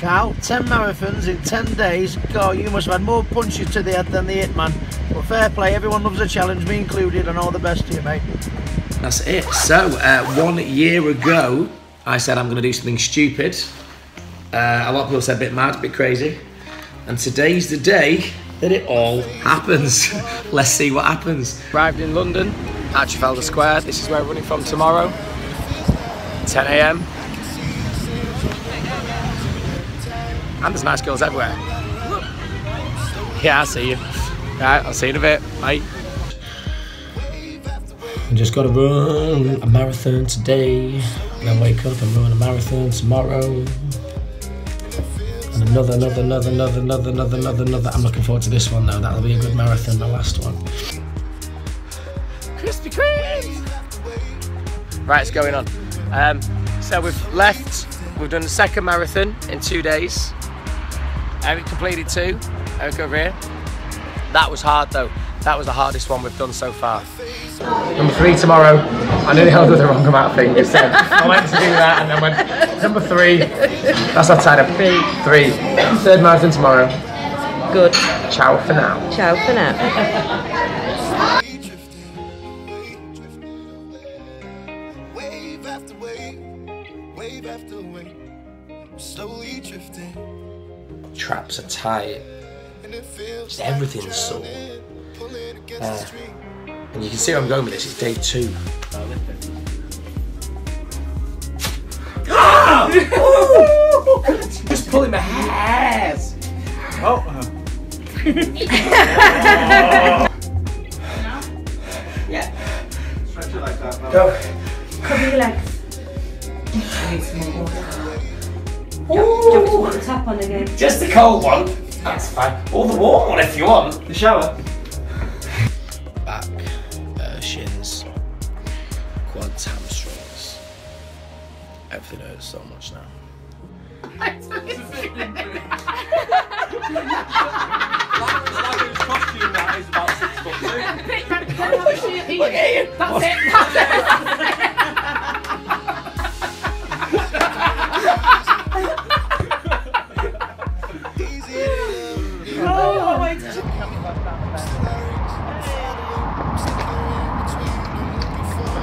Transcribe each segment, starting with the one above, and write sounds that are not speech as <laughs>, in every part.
Carl. 10 marathons in 10 days. God, you must have had more punches to the head than the Hitman. But fair play, everyone loves a challenge, me included, and all the best to you, mate. That's it. So, uh, one year ago, I said I'm going to do something stupid. Uh, a lot of people said a bit mad, a bit crazy. And today's the day that it all happens. <laughs> Let's see what happens. Arrived in London at Trafalgar Square. This is where we're running from tomorrow. 10 a.m. And there's nice girls everywhere. Yeah, I see you. Right, I'll see you in a bit. Bye. I just got to run a marathon today. Then wake up and run a marathon tomorrow. And another, another, another, another, another, another, another, another. I'm looking forward to this one though. That'll be a good marathon, the last one. Krispy Kreme! Right, it's going on. Um, so we've left, we've done the second marathon in two days. Eric completed two, Eric over here. That was hard though. That was the hardest one we've done so far. Number three tomorrow. I nearly held with the wrong amount of fingers. So I went to do that and then went number three. That's outside of three. Three. Third marathon tomorrow. Good. Ciao for now. Ciao for now. Wave after wave, wave after wave, slowly drifting, Traps are tight. and it feels Just everything's sore. Uh. And you can see where I'm going with this. It's day two. <laughs> Just pulling my hairs. Cover your legs. Do you want me to put the tap on again? Just the cold one. That's fine. Or the warm one if you want. The shower. Back, uh, shins, quads, hamstrings. Everything hurts so much now. <laughs> <laughs>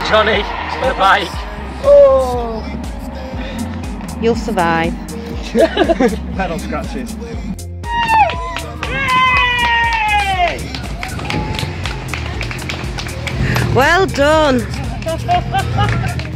Johnny, on the bike. Oh. You'll survive. <laughs> Pedal scratches. Well done. <laughs>